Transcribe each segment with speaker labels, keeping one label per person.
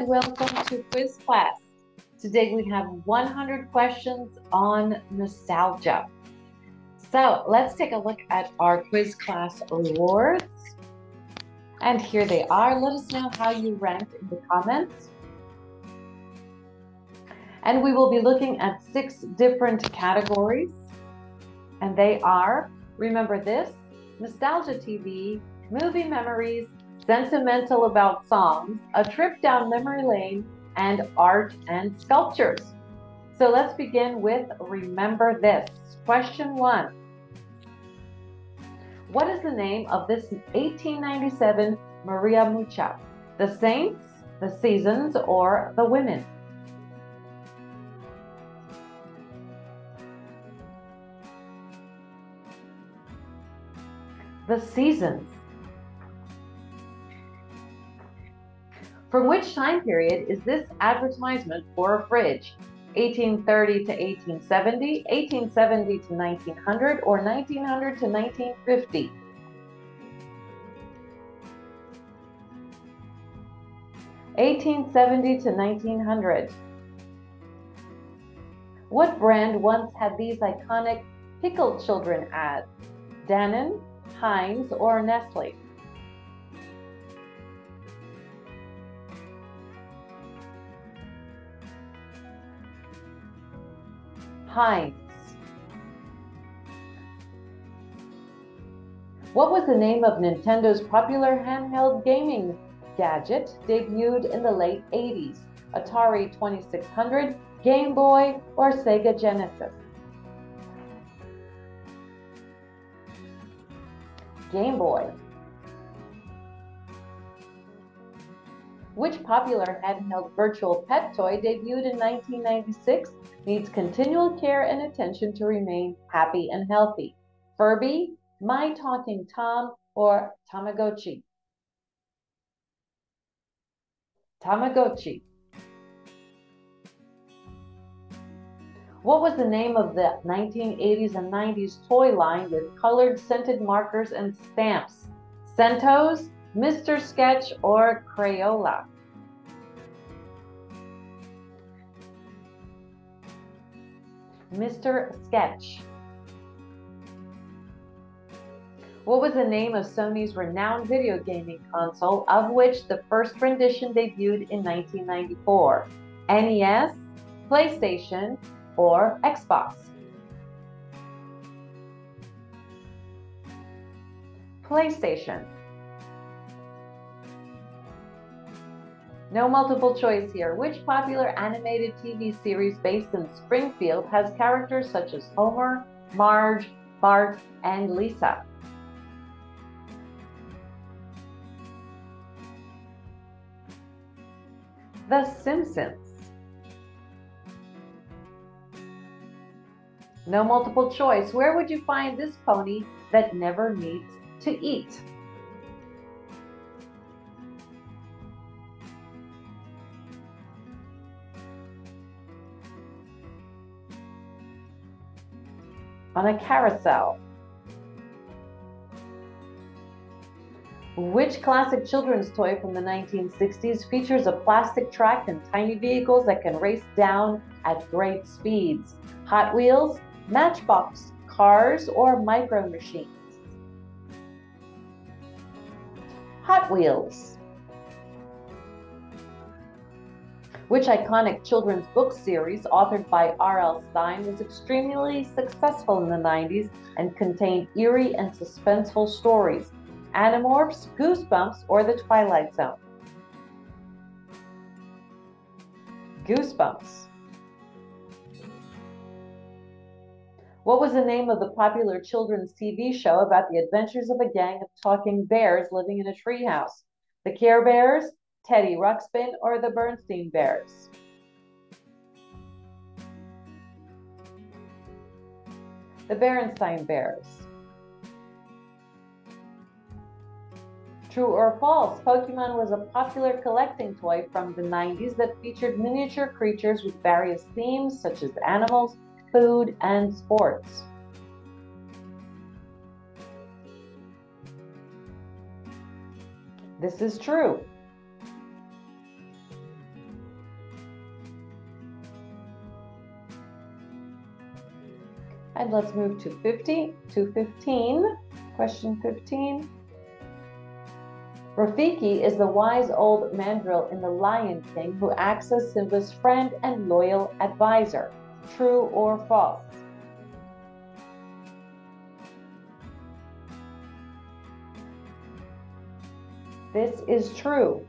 Speaker 1: and welcome to quiz class. Today we have 100 questions on nostalgia. So let's take a look at our quiz class awards. And here they are. Let us know how you ranked in the comments. And we will be looking at six different categories. And they are, remember this, nostalgia TV, movie memories, sentimental about songs, a trip down memory lane, and art and sculptures. So let's begin with Remember This. Question one What is the name of this 1897 Maria Mucha? The Saints, the Seasons, or the Women? The Seasons. From which time period is this advertisement for a fridge? 1830 to 1870, 1870 to 1900, or 1900 to 1950? Eighteen seventy to nineteen hundred. What brand once had these iconic pickled children ads? Dannon, Heinz, or Nestle? What was the name of Nintendo's popular handheld gaming gadget debuted in the late 80s? Atari 2600, Game Boy, or Sega Genesis? Game Boy. Which popular handheld virtual pet toy debuted in 1996 needs continual care and attention to remain happy and healthy? Furby, My Talking Tom, or Tamagotchi? Tamagotchi. What was the name of the 1980s and 90s toy line with colored scented markers and stamps? Scentos, Mr. Sketch, or Crayola? Mr. Sketch. What was the name of Sony's renowned video gaming console, of which the first rendition debuted in 1994? NES, PlayStation, or Xbox? PlayStation. No multiple choice here. Which popular animated TV series based in Springfield has characters such as Homer, Marge, Bart, and Lisa? The Simpsons. No multiple choice. Where would you find this pony that never needs to eat? On a carousel. Which classic children's toy from the 1960s features a plastic track and tiny vehicles that can race down at great speeds? Hot Wheels, Matchbox, Cars, or Micro Machines? Hot Wheels. Which iconic children's book series authored by R.L. Stine, was extremely successful in the 90s and contained eerie and suspenseful stories. Animorphs, Goosebumps, or The Twilight Zone? Goosebumps. What was the name of the popular children's TV show about the adventures of a gang of talking bears living in a treehouse? The Care Bears, Teddy Ruxpin, or the Berenstain Bears? The Berenstain Bears. True or false, Pokemon was a popular collecting toy from the 90s that featured miniature creatures with various themes such as animals, food, and sports. This is true. And let's move to 50 to 15. Question 15. Rafiki is the wise old mandrill in The Lion King who acts as Simba's friend and loyal advisor. True or false? This is true.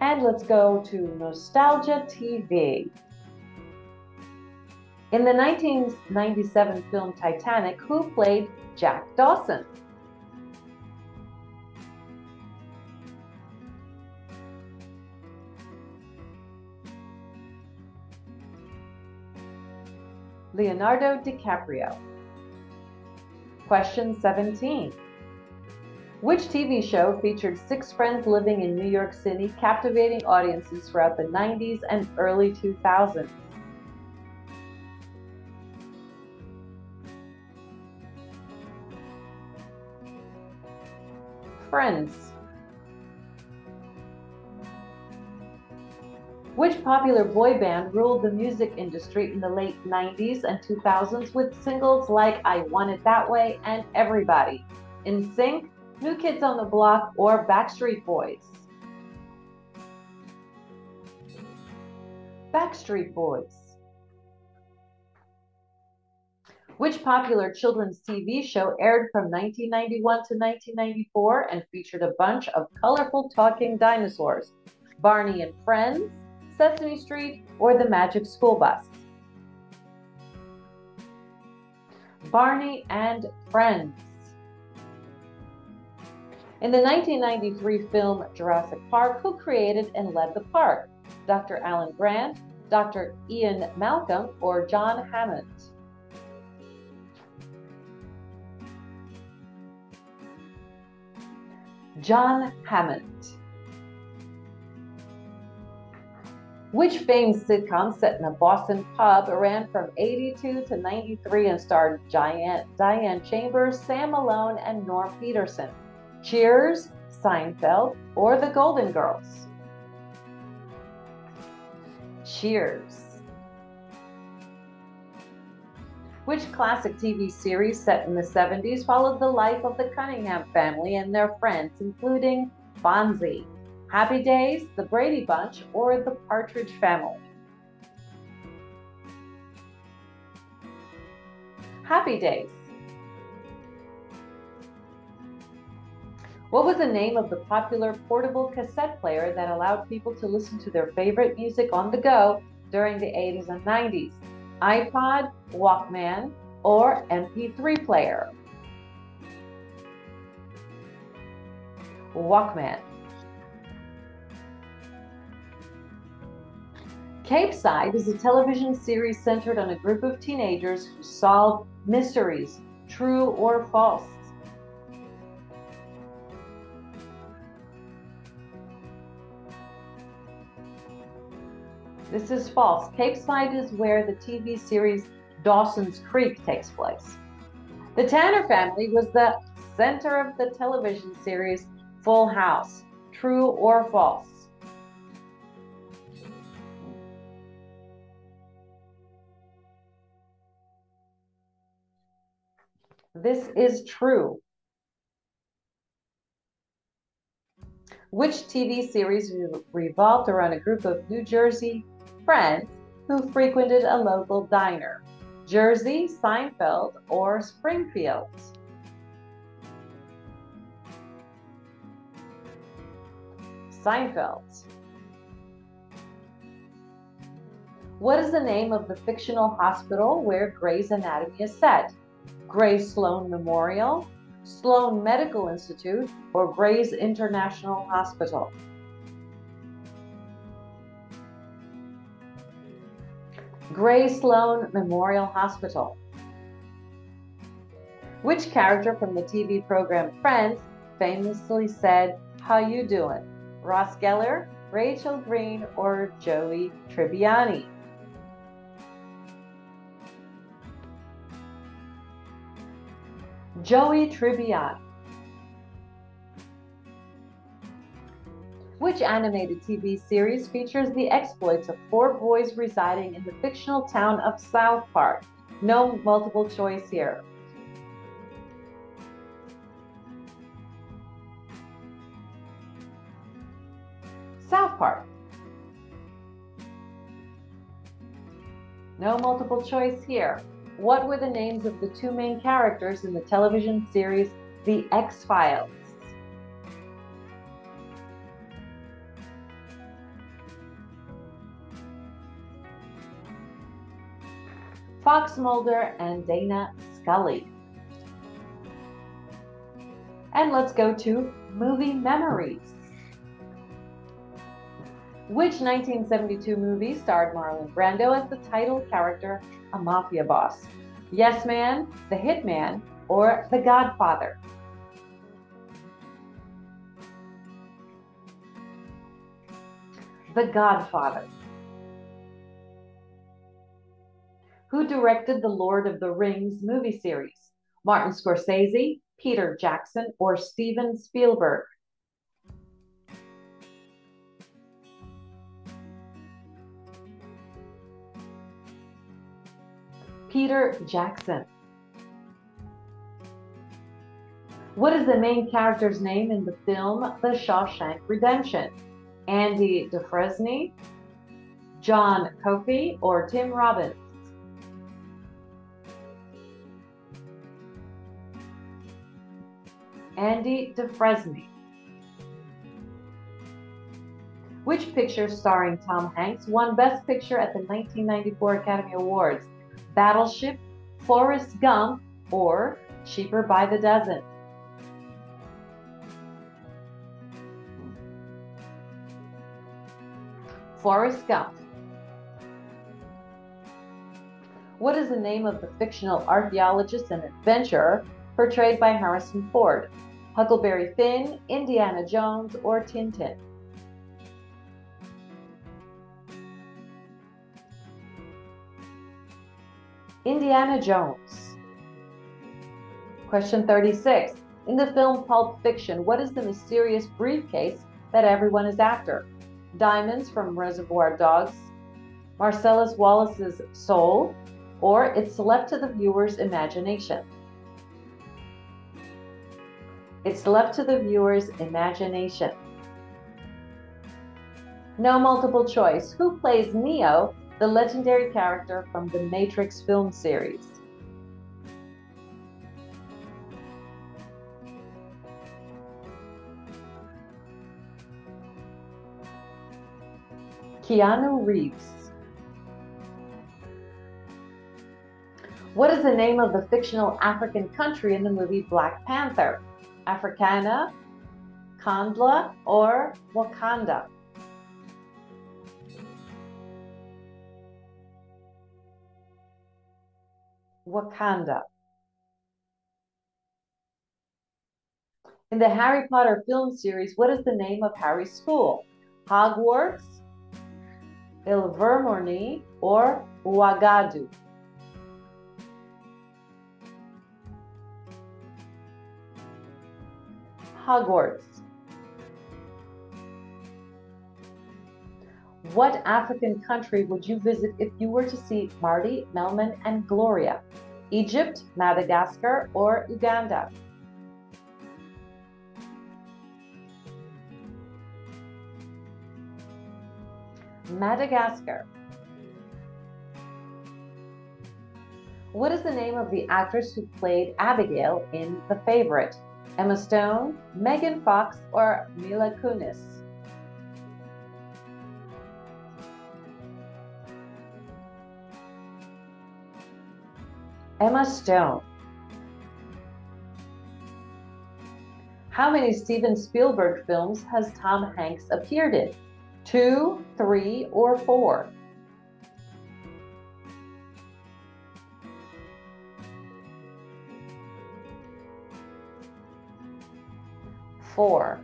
Speaker 1: And let's go to Nostalgia TV. In the 1997 film Titanic, who played Jack Dawson? Leonardo DiCaprio. Question 17. Which TV show featured six friends living in New York City, captivating audiences throughout the 90s and early 2000s? Friends. Which popular boy band ruled the music industry in the late 90s and 2000s with singles like I Want It That Way and Everybody? NSYNC, New Kids on the Block, or Backstreet Boys? Backstreet Boys. Which popular children's TV show aired from 1991 to 1994 and featured a bunch of colorful talking dinosaurs? Barney and Friends, Sesame Street, or The Magic School Bus? Barney and Friends. In the 1993 film Jurassic Park, who created and led the park? Dr. Alan Grant, Dr. Ian Malcolm, or John Hammond? John Hammond. Which famed sitcom set in a Boston pub ran from 82 to 93 and starred Diane, Diane Chambers, Sam Malone, and Norm Peterson? Cheers, Seinfeld, or The Golden Girls? Cheers. Which classic TV series set in the 70s followed the life of the Cunningham family and their friends, including Fonzie, Happy Days, The Brady Bunch, or The Partridge Family? Happy Days. What was the name of the popular portable cassette player that allowed people to listen to their favorite music on the go during the 80s and 90s? iPod, Walkman, or MP3 player? Walkman. Capeside is a television series centered on a group of teenagers who solve mysteries, true or false. This is false. Capeside is where the TV series Dawson's Creek takes place. The Tanner family was the center of the television series Full House. True or false? This is true. Which TV series revolved around a group of New Jersey friends who frequented a local diner? Jersey, Seinfeld, or Springfield? Seinfeld. What is the name of the fictional hospital where Grey's Anatomy is set? Grey Sloan Memorial, Sloan Medical Institute, or Gray's International Hospital? Grey Sloan Memorial Hospital. Which character from the TV program Friends famously said, How you doing? Ross Geller, Rachel Green, or Joey Tribbiani? Joey Tribbiani. Which animated TV series features the exploits of four boys residing in the fictional town of South Park? No multiple choice here. South Park. No multiple choice here. What were the names of the two main characters in the television series The X Files? Fox Mulder and Dana Scully. And let's go to movie memories. Which 1972 movie starred Marlon Brando as the title character, a mafia boss? Yes Man, The Hitman, or The Godfather? The Godfather. Who directed the Lord of the Rings movie series? Martin Scorsese, Peter Jackson, or Steven Spielberg? Peter Jackson. What is the main character's name in the film The Shawshank Redemption? Andy Dufresne, John Coffey, or Tim Robbins? Andy Dufresne. Which picture starring Tom Hanks won Best Picture at the 1994 Academy Awards? Battleship, Forrest Gump, or Cheaper by the Dozen? Forrest Gump. What is the name of the fictional archaeologist and adventurer portrayed by Harrison Ford? Huckleberry Finn, Indiana Jones, or Tintin? Indiana Jones. Question 36. In the film Pulp Fiction, what is the mysterious briefcase that everyone is after? Diamonds from Reservoir Dogs, Marcellus Wallace's soul, or it's left to the viewer's imagination? It's left to the viewer's imagination. No multiple choice. Who plays Neo, the legendary character from the Matrix film series? Keanu Reeves. What is the name of the fictional African country in the movie Black Panther? Africana, Kandla, or Wakanda? Wakanda. In the Harry Potter film series, what is the name of Harry's school? Hogwarts, Ilvermorny, or Ouagadougou? Hogwarts. What African country would you visit if you were to see Marty, Melman, and Gloria? Egypt, Madagascar, or Uganda? Madagascar. What is the name of the actress who played Abigail in The Favorite? Emma Stone, Megan Fox, or Mila Kunis? Emma Stone. How many Steven Spielberg films has Tom Hanks appeared in? Two, three, or four? Four.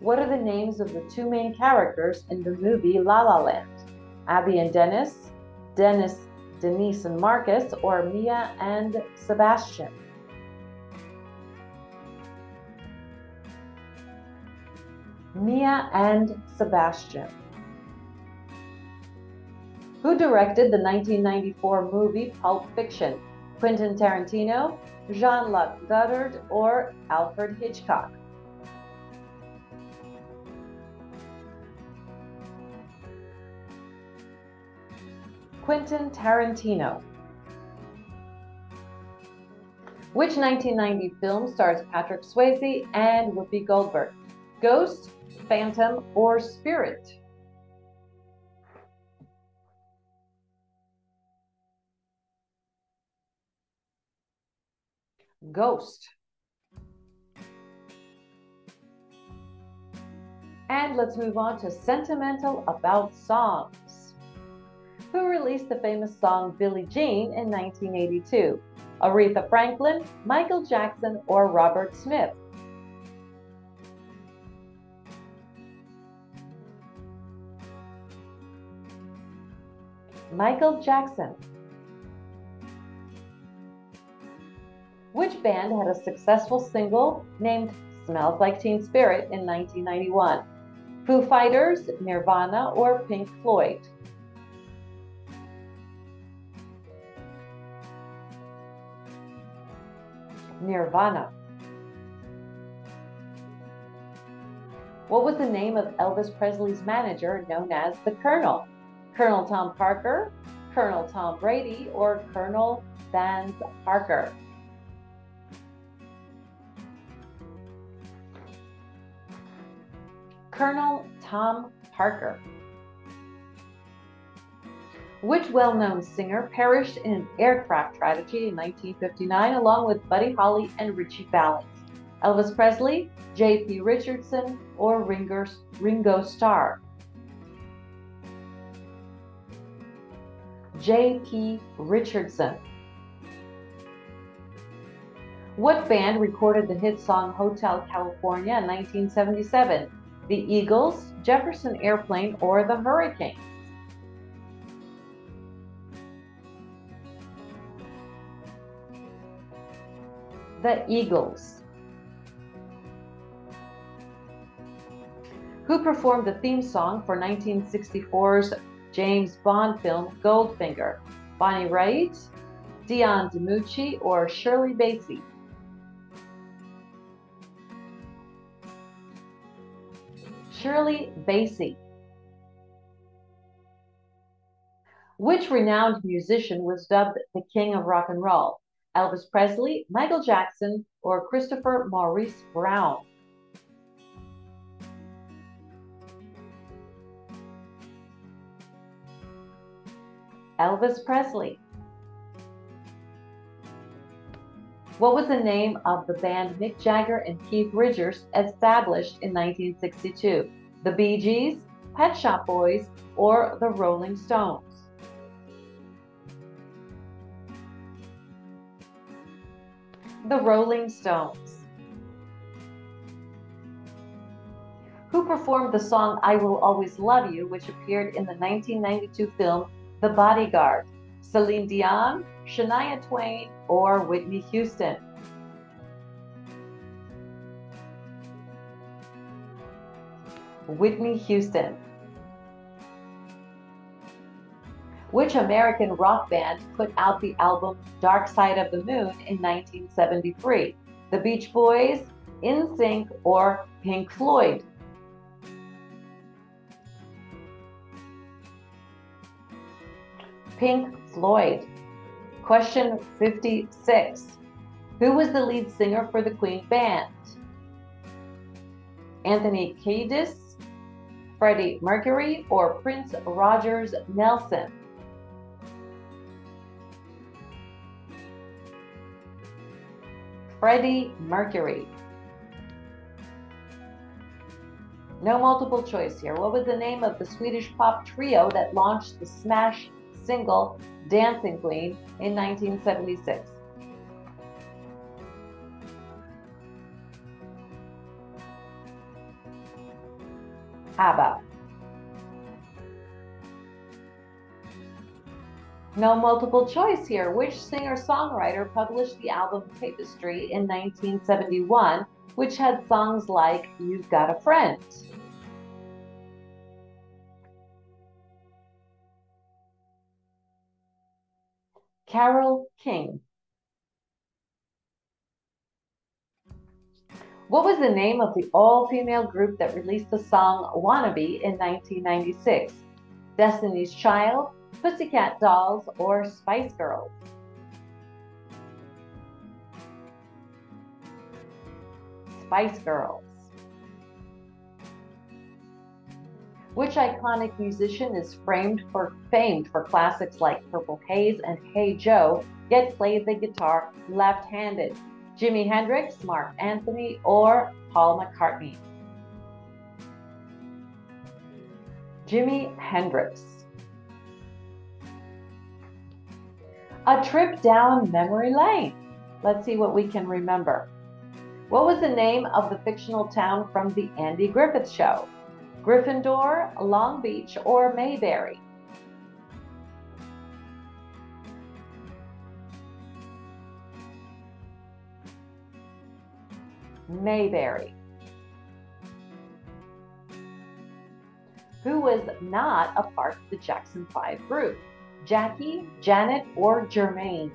Speaker 1: What are the names of the two main characters in the movie La La Land? Abby and Dennis, Dennis, Denise and Marcus, or Mia and Sebastian? Mia and Sebastian. Who directed the 1994 movie Pulp Fiction? Quentin Tarantino, Jean-Luc Godard, or Alfred Hitchcock? Quentin Tarantino. Which 1990 film stars Patrick Swayze and Whoopi Goldberg? Ghost, Phantom, or Spirit? Ghost. And let's move on to sentimental about songs. Who released the famous song Billie Jean in 1982? Aretha Franklin, Michael Jackson, or Robert Smith? Michael Jackson. Which band had a successful single named Smells Like Teen Spirit in 1991? Foo Fighters, Nirvana, or Pink Floyd? Nirvana. What was the name of Elvis Presley's manager known as the Colonel? Colonel Tom Parker, Colonel Tom Brady, or Colonel Vance Parker? Colonel Tom Parker. Which well known singer perished in an aircraft tragedy in 1959 along with Buddy Holly and Ritchie Valens? Elvis Presley, J.P. Richardson, or Ringo, Ringo Starr? J.P. Richardson. What band recorded the hit song Hotel California in 1977? The Eagles, Jefferson Airplane, or the Hurricanes? The Eagles. Who performed the theme song for 1964's James Bond film Goldfinger? Bonnie Raitt, Dion DiMucci, or Shirley Bassey? Shirley Bassey. Which renowned musician was dubbed the King of Rock and Roll? Elvis Presley, Michael Jackson, or Christopher Maurice Brown? Elvis Presley. What was the name of the band Mick Jagger and Keith Richards established in 1962? The Bee Gees, Pet Shop Boys, or the Rolling Stones? The Rolling Stones. Who performed the song I Will Always Love You, which appeared in the 1992 film The Bodyguard? Celine Dion, Shania Twain, or Whitney Houston? Whitney Houston. Which American rock band put out the album Dark Side of the Moon in 1973? The Beach Boys, NSYNC, or Pink Floyd? Pink Floyd. Question 56. Who was the lead singer for the Queen Band? Anthony Kiedis, Freddie Mercury, or Prince Rogers Nelson? Freddie Mercury. No multiple choice here. What was the name of the Swedish pop trio that launched the smash single Dancing Queen in 1976? ABBA. No multiple choice here. Which singer songwriter published the album Tapestry in 1971, which had songs like You've Got a Friend? Carole King. What was the name of the all female group that released the song Wannabe in 1996? Destiny's Child, Pussycat Dolls, or Spice Girls? Spice Girls. Which iconic musician is framed for famed for classics like Purple Haze and Hey Joe, yet played the guitar left-handed? Jimi Hendrix, Marc Anthony, or Paul McCartney? Jimi Hendrix. A trip down memory lane. Let's see what we can remember. What was the name of the fictional town from the Andy Griffith Show? Gryffindor, Long Beach, or Mayberry? Mayberry. Who was not a part of the Jackson 5 group? Jackie, Janet, or Jermaine?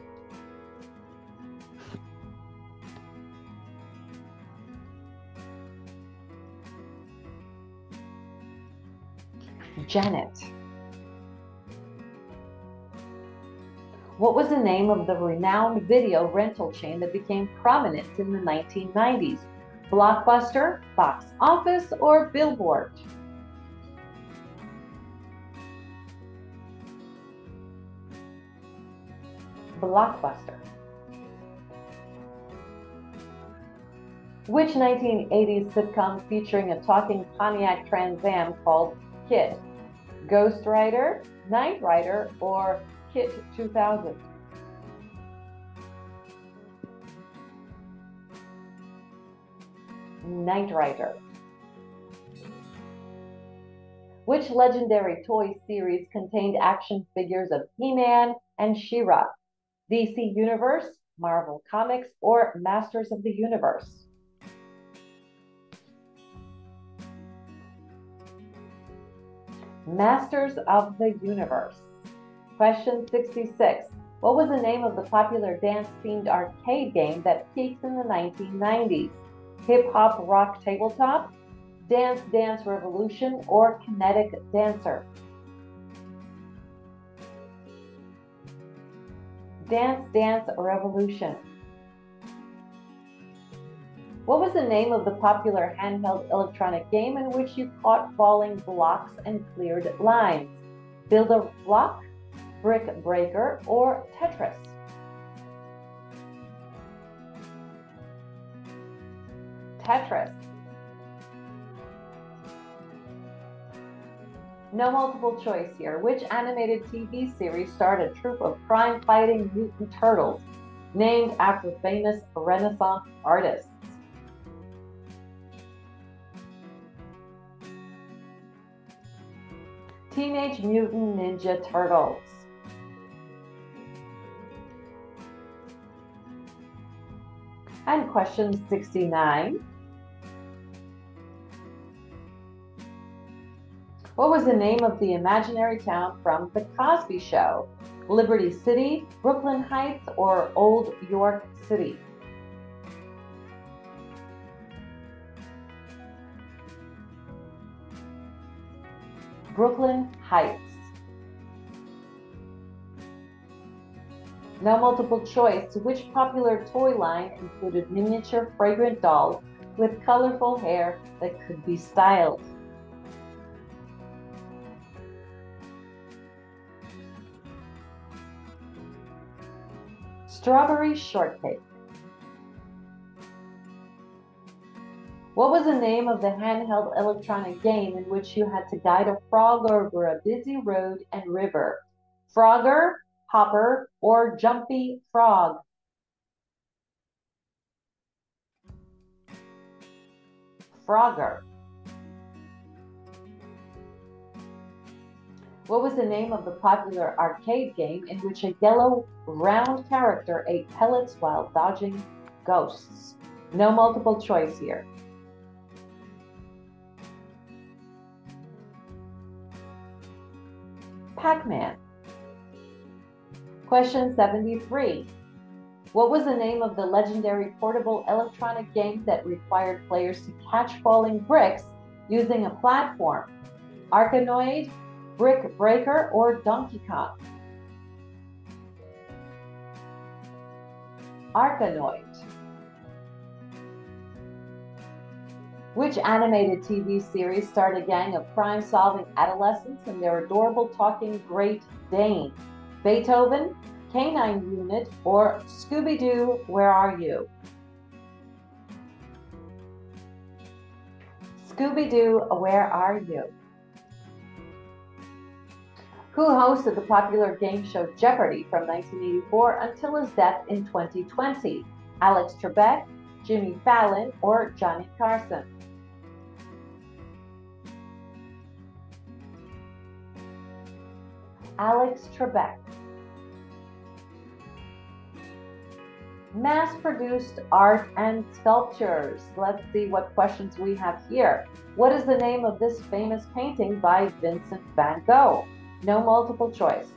Speaker 1: Janet. What was the name of the renowned video rental chain that became prominent in the 1990s? Blockbuster, Box Office, or Billboard? Blockbuster. Which 1980s sitcom featuring a talking Pontiac Trans Am called KITT? Ghost Rider, Knight Rider, or Kit 2000? Knight Rider. Which legendary toy series contained action figures of He-Man and She-Ra? DC Universe, Marvel Comics, or Masters of the Universe? Masters of the Universe. Question 66. What was the name of the popular dance themed arcade game that peaked in the 1990s? Hip Hop Rock Tabletop, Dance Dance Revolution, or Kinetic Dancer? Dance Dance Revolution. What was the name of the popular handheld electronic game in which you caught falling blocks and cleared lines? Build a Block, Brick Breaker, or Tetris? Tetris. No multiple choice here. Which animated TV series starred a troupe of crime fighting mutant turtles named after famous Renaissance artists? Teenage Mutant Ninja Turtles. And question 69. What was the name of the imaginary town from The Cosby Show? Liberty City, Brooklyn Heights, or Old York City? Brooklyn Heights. Now multiple choice. To which popular toy line included miniature fragrant dolls with colorful hair that could be styled? Strawberry shortcake. What was the name of the handheld electronic game in which you had to guide a frog over a busy road and river? Frogger, Hopper, or Jumpy Frog? Frogger. What was the name of the popular arcade game in which a yellow round character ate pellets while dodging ghosts? No multiple choice here. Pac-Man. Question 73. What was the name of the legendary portable electronic game that required players to catch falling bricks using a platform? Arkanoid, Brick Breaker, or Donkey Kong? Arkanoid. Which animated TV series starred a gang of crime solving adolescents and their adorable talking Great Dane? Beethoven, K9 Unit, or Scooby Doo, Where Are You? Scooby Doo, Where Are You? Who hosted the popular game show Jeopardy from 1984 until his death in 2020? Alex Trebek, Jimmy Fallon, or Johnny Carson? Alex Trebek. Mass-produced art and sculptures. Let's see what questions we have here. What is the name of this famous painting by Vincent van Gogh? No multiple choice.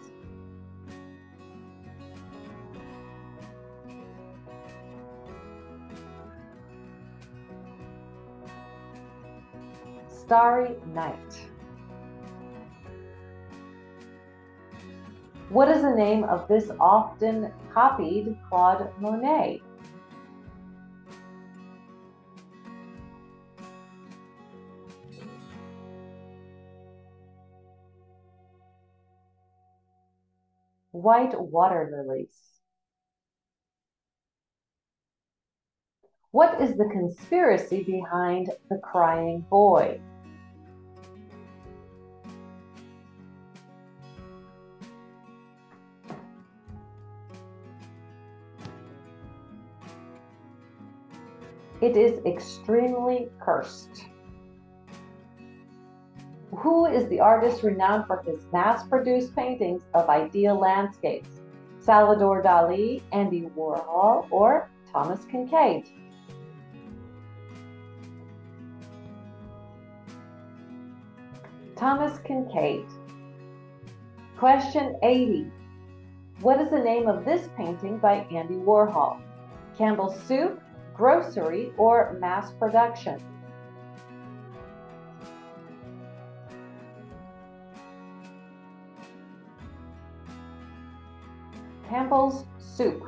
Speaker 1: Starry Night. What is the name of this often copied Claude Monet? White water lilies. What is the conspiracy behind the crying boy? It is extremely cursed. Who is the artist renowned for his mass produced paintings of ideal landscapes? Salvador Dali, Andy Warhol, or Thomas Kinkade? Thomas Kinkade. Question 80. What is the name of this painting by Andy Warhol? Campbell's Soup, grocery, or mass production. Campbell's soup.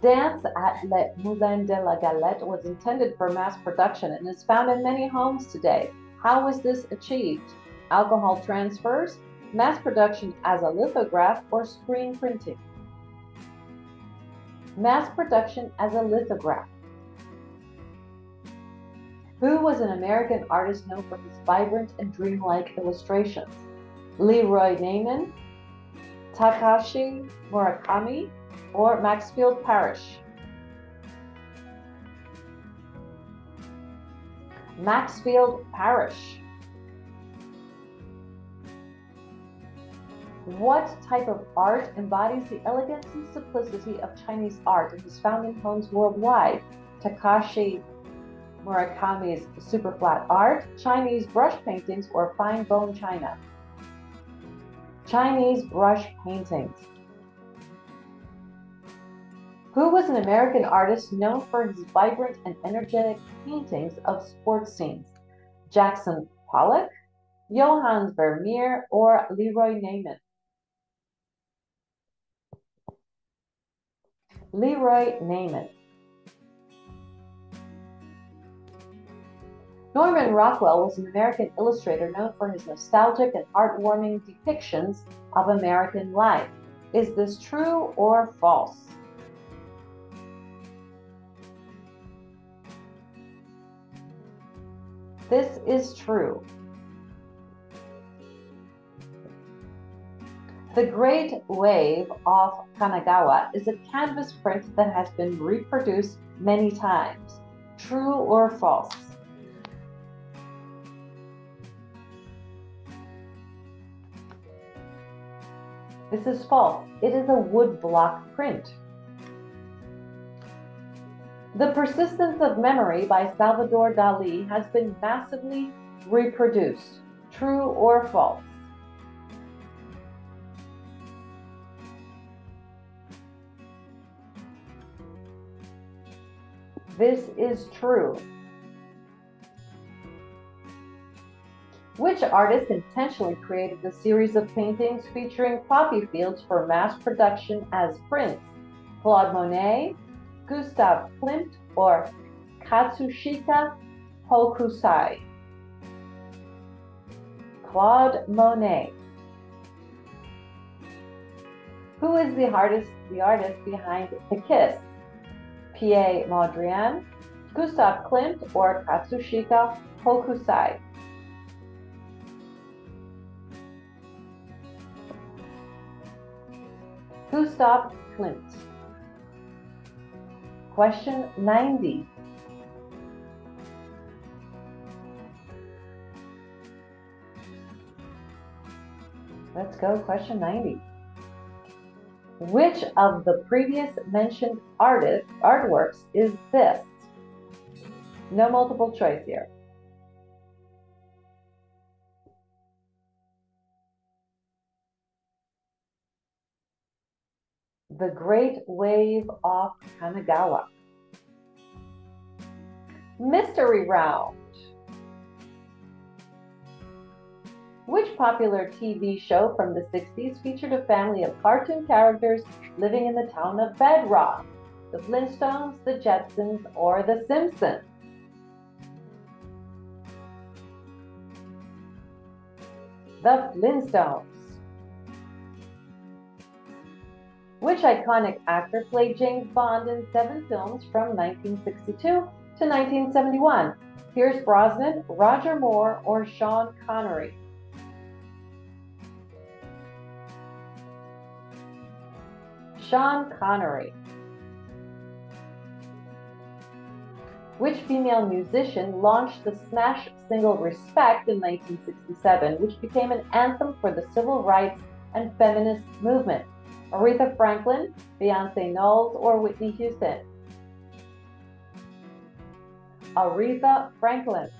Speaker 1: Dance at Le Moulin de la Galette was intended for mass production and is found in many homes today. How was this achieved? Alcohol transfers, mass production as a lithograph, or screen printing? Mass production as a lithograph. Who was an American artist known for his vibrant and dreamlike illustrations? Leroy Neiman, Takashi Murakami, or Maxfield Parrish? Maxfield Parrish. What type of art embodies the elegance and simplicity of Chinese art and is found in homes worldwide? Takashi Murakami's super flat art, Chinese brush paintings, or fine bone china? Chinese brush paintings. Who was an American artist known for his vibrant and energetic paintings of sports scenes? Jackson Pollock, Johann Vermeer, or Leroy Neiman? Leroy Neiman. Norman Rockwell was an American illustrator known for his nostalgic and heartwarming depictions of American life. Is this true or false? This is true. The Great Wave off Kanagawa is a canvas print that has been reproduced many times. True or false? This is false. It is a woodblock print. The Persistence of Memory by Salvador Dali has been massively reproduced. True or false? This is true. Which artist intentionally created a series of paintings featuring poppy fields for mass production as prints? Claude Monet, Gustav Klimt, or Katsushika Hokusai? Claude Monet. Who is the artist, the artist behind The Kiss? Pierre Mondrian, Gustav Klimt, or Katsushika Hokusai? Gustav Klimt. Question 90. Let's go, question 90. Which of the previous mentioned artist artworks is this? No multiple choice here. The Great Wave off Kanagawa. Mystery Round. Which popular TV show from the 60s featured a family of cartoon characters living in the town of Bedrock? The Flintstones, the Jetsons, or the Simpsons? The Flintstones. Which iconic actor played James Bond in seven films from 1962 to 1971? Pierce Brosnan, Roger Moore, or Sean Connery? Sean Connery. Which female musician launched the smash single Respect in 1967, which became an anthem for the civil rights and feminist movement? Aretha Franklin, Beyonce Knowles, or Whitney Houston? Aretha Franklin.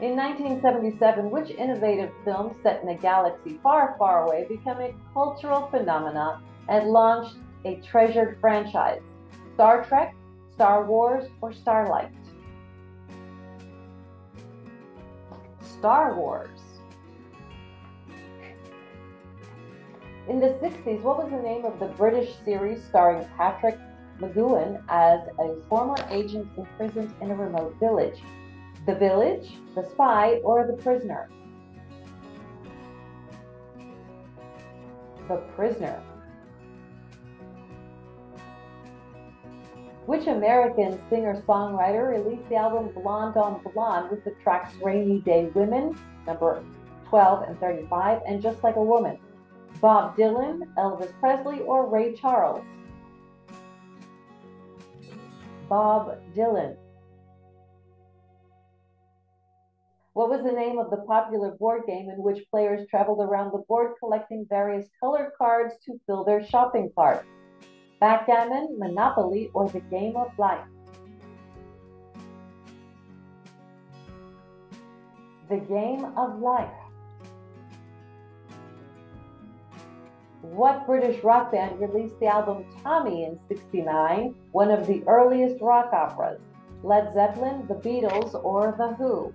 Speaker 1: In 1977, which innovative film set in a galaxy far, far away became a cultural phenomenon and launched a treasured franchise? Star Trek, Star Wars, or Starlight? Star Wars. In the 60s, what was the name of the British series starring Patrick McGoohan as a former agent imprisoned in a remote village? The Village, The Spy, or The Prisoner? The Prisoner. Which American singer-songwriter released the album Blonde on Blonde with the tracks Rainy Day Women, number 12 and 35, and Just Like a Woman? Bob Dylan, Elvis Presley, or Ray Charles? Bob Dylan. What was the name of the popular board game in which players traveled around the board collecting various colored cards to fill their shopping cart? Backgammon, Monopoly, or the Game of Life? The Game of Life. What British rock band released the album Tommy in 69, one of the earliest rock operas? Led Zeppelin, The Beatles, or The Who?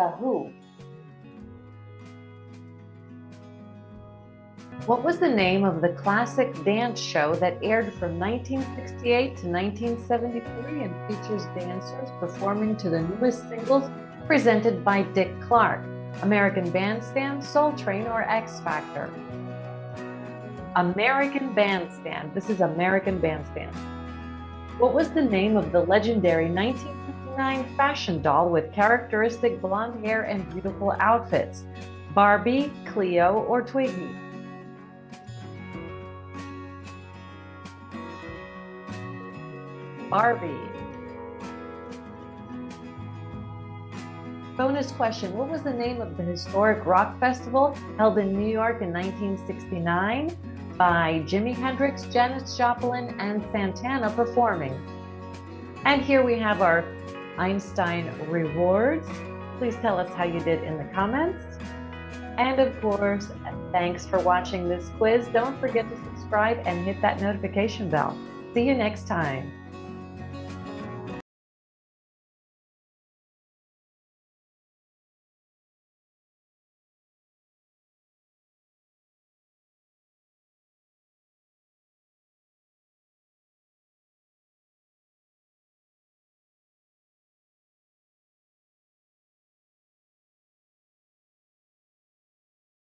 Speaker 1: The Who. What was the name of the classic dance show that aired from 1968 to 1973 and features dancers performing to the newest singles presented by Dick Clark? American Bandstand, Soul Train, or X Factor? American Bandstand. This is American Bandstand. What was the name of the legendary 1959 fashion doll with characteristic blonde hair and beautiful outfits? Barbie, Cleo, or Twiggy? Barbie. Bonus question What was the name of the historic rock festival held in New York in 1969 by Jimi Hendrix, Janis Joplin, and Santana performing? And here we have our Einstein rewards. Please tell us how you did in the comments. And of course, thanks for watching this quiz. Don't forget to subscribe and hit that notification bell. See you next time.